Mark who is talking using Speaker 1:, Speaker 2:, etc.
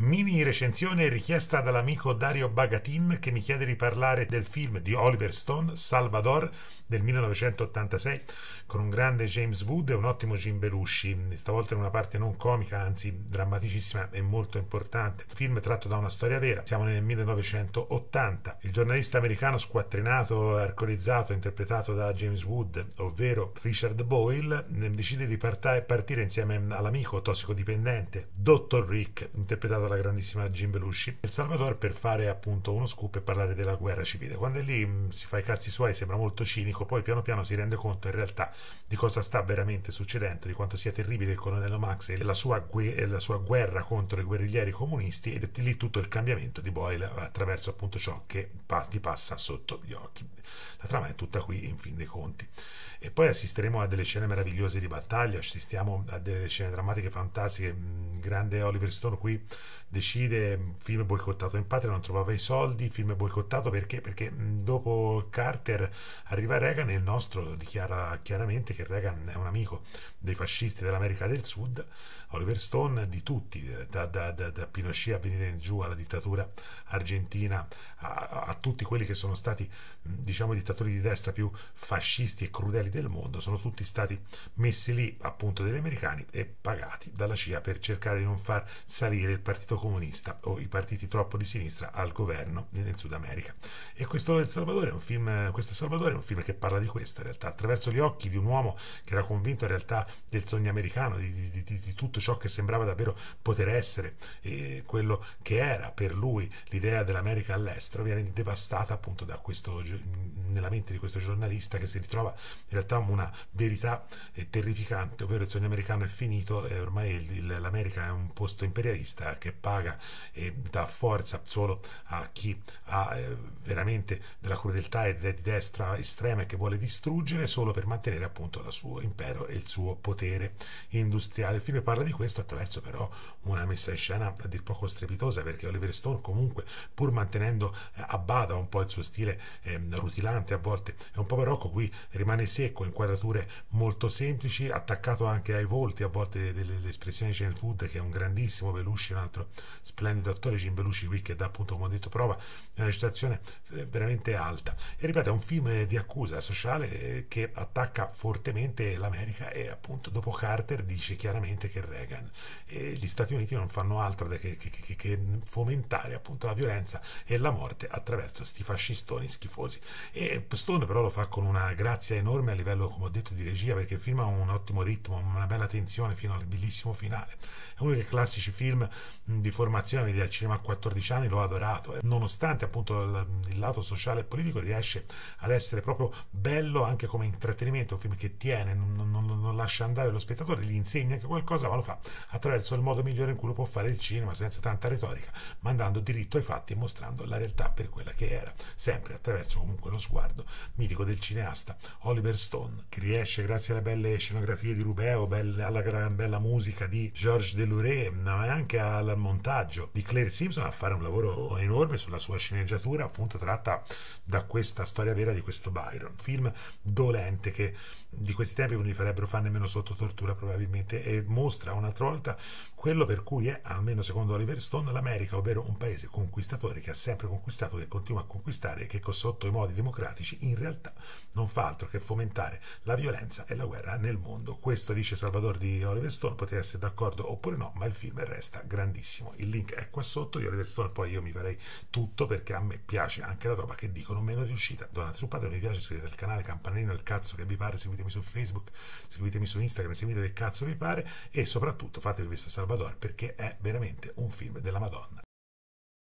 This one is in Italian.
Speaker 1: Mini recensione richiesta dall'amico Dario Bagatin che mi chiede di parlare del film di Oliver Stone, Salvador, del 1986, con un grande James Wood e un ottimo Jim Belushi, stavolta in una parte non comica, anzi drammaticissima e molto importante. Film tratto da una storia vera, siamo nel 1980. Il giornalista americano squattrinato, arcorizzato, interpretato da James Wood, ovvero Richard Boyle, decide di partire insieme all'amico tossicodipendente Dr. Rick, interpretato dalla grandissima Jim Belushi, El Salvador per fare appunto uno scoop e parlare della guerra civile. Quando è lì si fa i cazzi suoi, sembra molto cinico poi piano piano si rende conto in realtà di cosa sta veramente succedendo, di quanto sia terribile il colonnello Max e la sua, gue- la sua guerra contro i guerriglieri comunisti ed è lì tutto il cambiamento di Boyle attraverso appunto ciò che pa- gli passa sotto gli occhi. La trama è tutta qui in fin dei conti. E poi assisteremo a delle scene meravigliose di battaglia, assistiamo a delle scene drammatiche fantastiche. Grande Oliver Stone qui decide, film boicottato in patria, non trovava i soldi, film boicottato perché? Perché dopo Carter arriva Reagan e il nostro dichiara chiaramente che Reagan è un amico dei fascisti dell'America del Sud, Oliver Stone di tutti, da, da, da, da Pinochet a venire giù alla dittatura argentina, a, a tutti quelli che sono stati diciamo i dittatori di destra più fascisti e crudeli del mondo sono tutti stati messi lì appunto dagli americani e pagati dalla CIA per cercare di non far salire il partito comunista o i partiti troppo di sinistra al governo nel Sud America. E questo El Salvador è un film questo Salvador è un film che parla di questo in realtà attraverso gli occhi di un uomo che era convinto in realtà del sogno americano di, di, di, di tutto ciò che sembrava davvero poter essere e quello che era per lui l'idea dell'America all'estero viene devastata appunto da questo nella mente di questo giornalista che si ritrova in realtà una verità eh, terrificante, ovvero il sogno americano è finito e ormai il, il, l'America è un posto imperialista che paga e dà forza solo a chi ha eh, veramente della crudeltà e di destra estrema e che vuole distruggere solo per mantenere appunto il suo impero e il suo potere industriale. Il film parla di questo attraverso però una messa in scena a dir poco strepitosa perché Oliver Stone comunque pur mantenendo eh, a bada un po' il suo stile eh, rutilante a volte è un po' barocco qui rimane secco inquadrature molto semplici attaccato anche ai volti a volte delle, espressioni di James Wood che è un grandissimo Belushi un altro splendido attore Jim Belushi qui che dà appunto come ho detto prova una recitazione eh, veramente alta. E ripeto è un film di accusa sociale eh, che attacca fortemente l'America e appunto dopo Carter dice chiaramente che Reagan e gli Stati Uniti non fanno altro che, che, che, che fomentare appunto la violenza e la morte attraverso sti fascistoni schifosi. E Stone però lo fa con una grazia enorme a livello come ho detto di regia perché il film ha un ottimo ritmo una bella tensione fino al bellissimo finale uno dei classici film di formazione del cinema a 14 anni l'ho adorato e nonostante appunto il, il lato sociale e politico riesce ad essere proprio bello anche come intrattenimento un film che tiene non, non, non lascia andare lo spettatore gli insegna anche qualcosa ma lo fa attraverso il modo migliore in cui lo può fare il cinema senza tanta retorica mandando diritto ai fatti e mostrando la realtà per quella che era sempre attraverso comunque lo sguardo mitico del cineasta Oliver Stone che riesce grazie alle belle scenografie di Rubeo belle, alla gran bella musica di Georges Delouret ma anche al montaggio di Claire Simpson a fare un lavoro enorme sulla sua sceneggiatura appunto tratta da questa storia vera di questo Byron film dolente che di questi tempi non li farebbero fare nemmeno sotto tortura probabilmente e mostra un'altra volta quello per cui è, almeno secondo Oliver Stone, l'America, ovvero un paese conquistatore che ha sempre conquistato, che continua a conquistare e che sotto i modi democratici in realtà non fa altro che fomentare la violenza e la guerra nel mondo. Questo dice Salvador di Oliver Stone, potete essere d'accordo oppure no, ma il film resta grandissimo. Il link è qua sotto di Oliver Stone, poi io mi farei tutto perché a me piace anche la roba che dicono meno riuscita. Donate su Patreon, mi piace, iscrivetevi al canale, campanellino, il cazzo che vi pare, seguitemi su Facebook, seguitemi su Instagram, seguite che cazzo vi pare e soprattutto fatevi questo Salvador perché è veramente un film della Madonna.